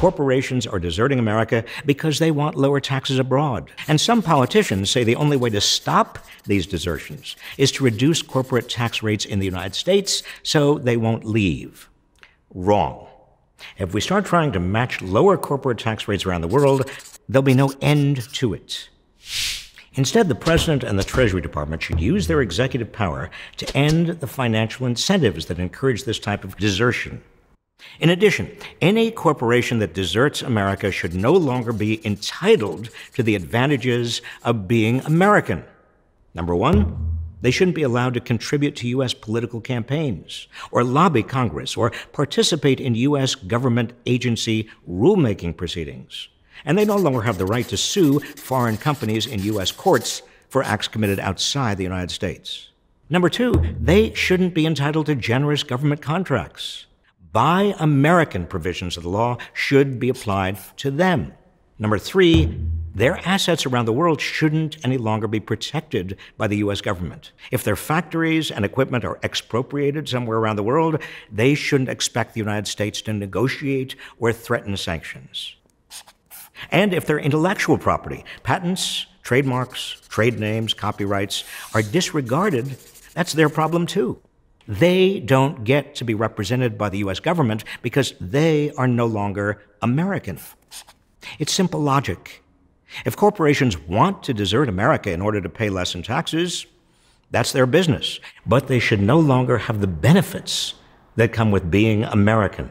corporations are deserting America because they want lower taxes abroad. And some politicians say the only way to stop these desertions is to reduce corporate tax rates in the United States so they won't leave. Wrong. If we start trying to match lower corporate tax rates around the world, there'll be no end to it. Instead, the President and the Treasury Department should use their executive power to end the financial incentives that encourage this type of desertion. In addition, any corporation that deserts America should no longer be entitled to the advantages of being American. Number one, they shouldn't be allowed to contribute to U.S. political campaigns, or lobby Congress, or participate in U.S. government agency rulemaking proceedings. And they no longer have the right to sue foreign companies in U.S. courts for acts committed outside the United States. Number two, they shouldn't be entitled to generous government contracts. Buy American provisions of the law should be applied to them. Number three, their assets around the world shouldn't any longer be protected by the U.S. government. If their factories and equipment are expropriated somewhere around the world, they shouldn't expect the United States to negotiate or threaten sanctions. And if their intellectual property, patents, trademarks, trade names, copyrights, are disregarded, that's their problem too. They don't get to be represented by the U.S. government because they are no longer American. It's simple logic. If corporations want to desert America in order to pay less in taxes, that's their business. But they should no longer have the benefits that come with being American.